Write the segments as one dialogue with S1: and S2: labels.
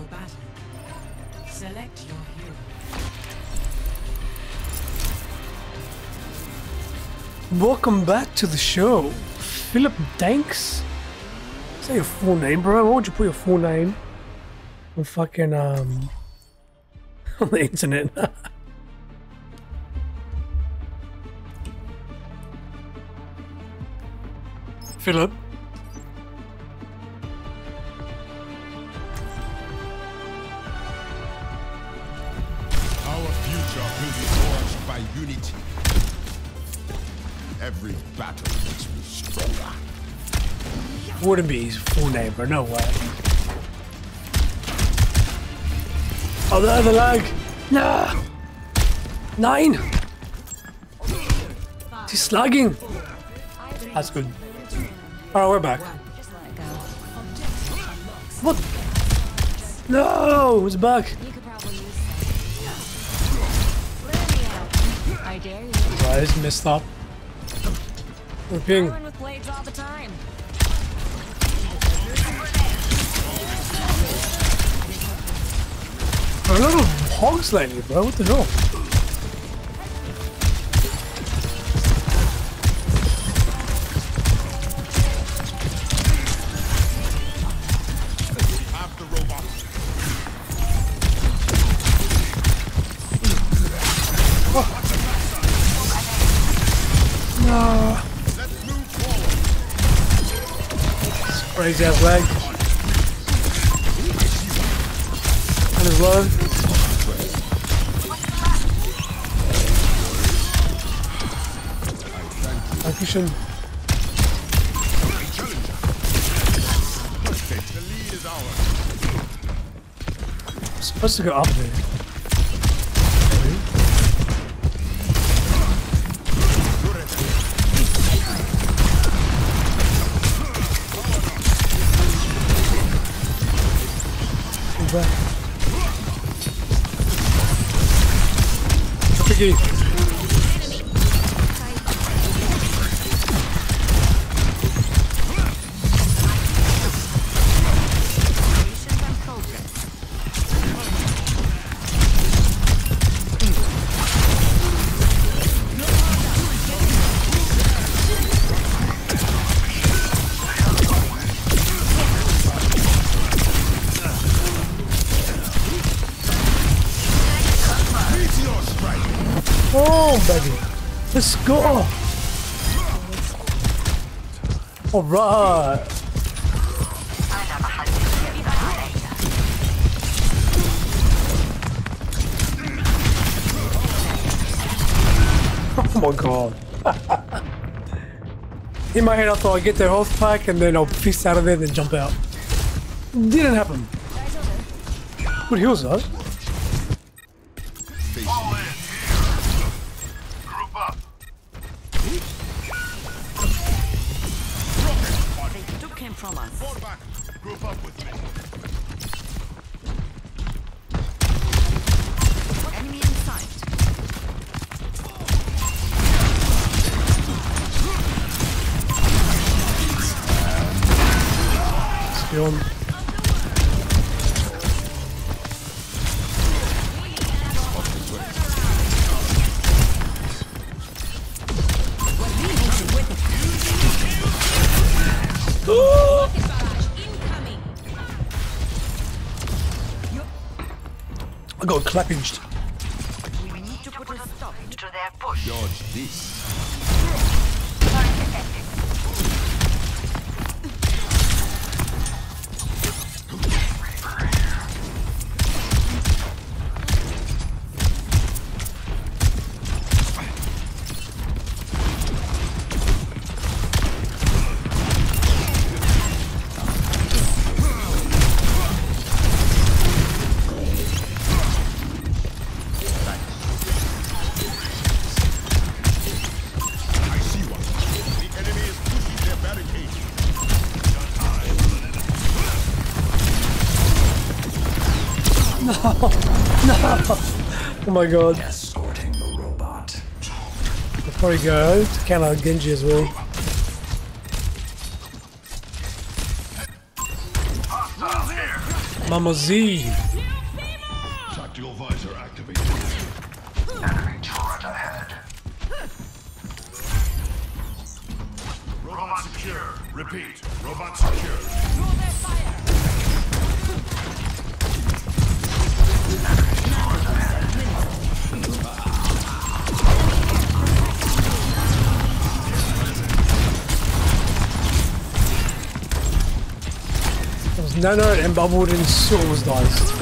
S1: for battle. Select your hero.
S2: Welcome back to the show. Philip Danks? Say your full name, bro. Why would you put your full name on fucking, um, on the internet? Philip? Wouldn't be his full name, bro. No way. Oh, the other leg. Nah. Nine. He's slugging. That's good. Alright, we're back. What? No, it's back.
S3: I dare you.
S2: Right, it's messed up. We're ping. A lot of hogs lately, bro. What the hell? No. Crazy ass leg. Execution.
S4: The lead.
S2: Supposed to go up there. Back. людей. Go. All right. Oh my god. In my head, I thought I'd get their health pack and then I'll fist out of there, then jump out. Didn't happen. Good heals though. Got clappinged.
S3: We need to put a stop
S5: To their push.
S4: Dodge this.
S2: Oh my god.
S5: Escorting the robot.
S2: I'll probably go to counter Genji as well. Mama Z.
S4: No no
S2: it nano and still was diced.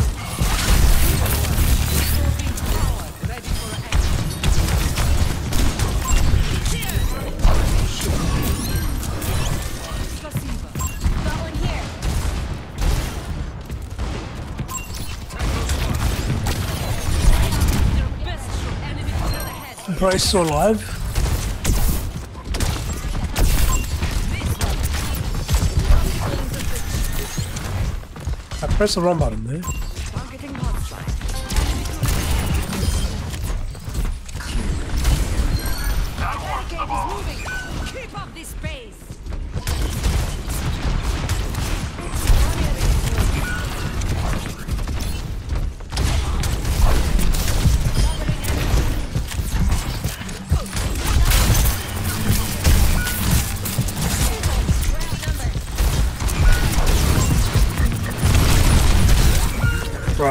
S2: Bryce still alive. I pressed the wrong button there.
S3: Targeting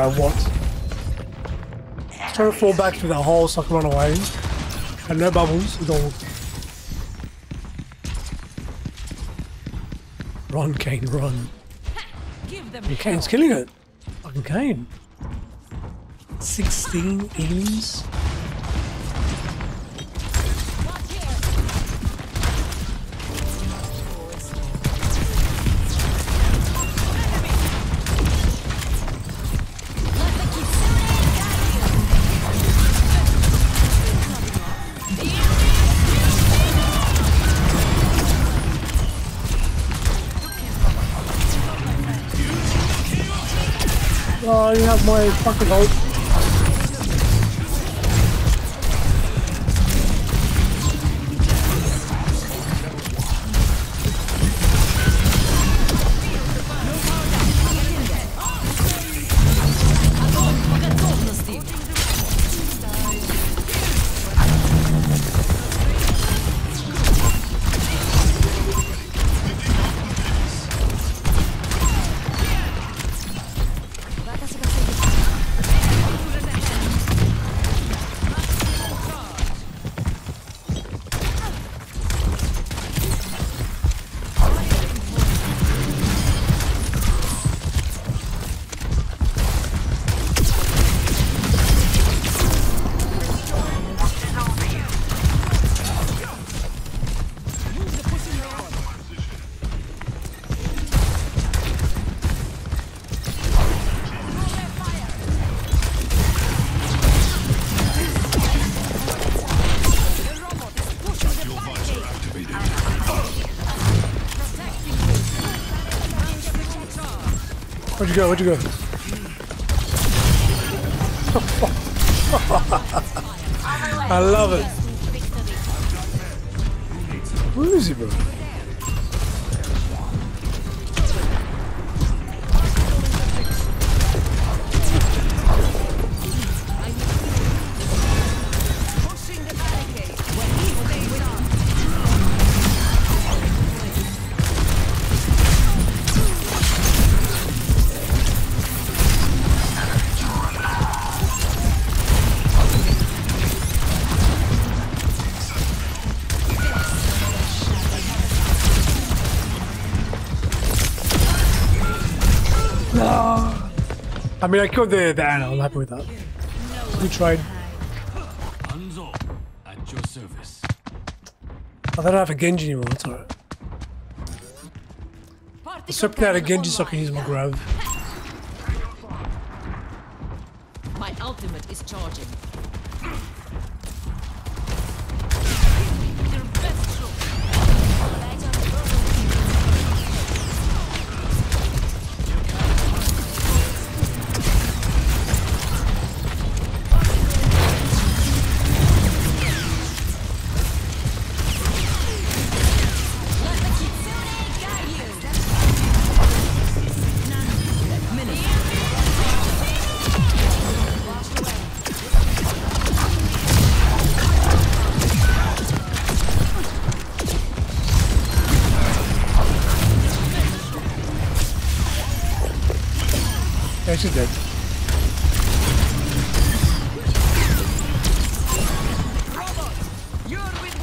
S2: Right, what? Trying to fall back through that hole so I can run away. And no bubbles at all. Run, Kane, run. And Kane's killing it. Fucking Kane. 16 aliens? You have my fucking hope. Go? Where'd you go? I love it. Where is he, bro? I mean, I killed uh, the, the Ana. I'm happy with that. We tried.
S6: Hanzo, at your service.
S2: I don't have a Genji anymore. That's alright. I swapped out a Genji so I can use my grab.
S3: My ultimate is charging.
S2: She's dead.
S3: You're with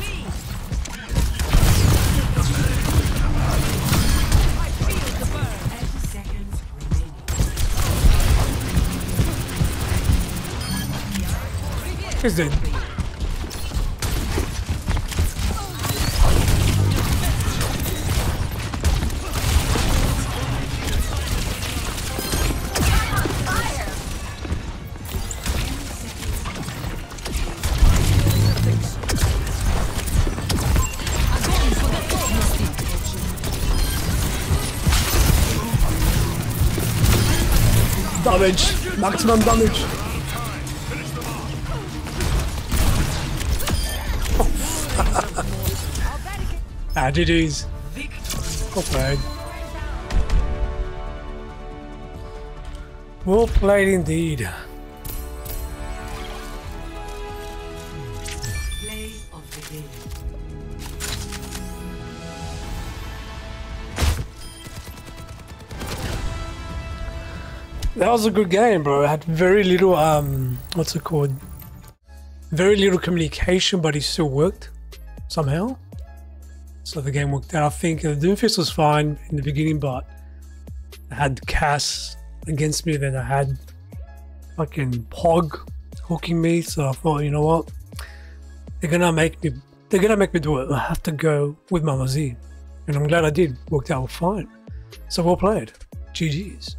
S2: Damage! Maximum damage! ah, GG's. Well played. Well played indeed. That was a good game, bro. I had very little, um, what's it called? Very little communication, but it still worked somehow. So the game worked out. I think uh, Doomfist was fine in the beginning, but I had Cass against me, then I had fucking Hog hooking me. So I thought, you know what? They're gonna make me, they're gonna make me do it. I have to go with Mama Z. And I'm glad I did. Worked out fine. So well played. GG's.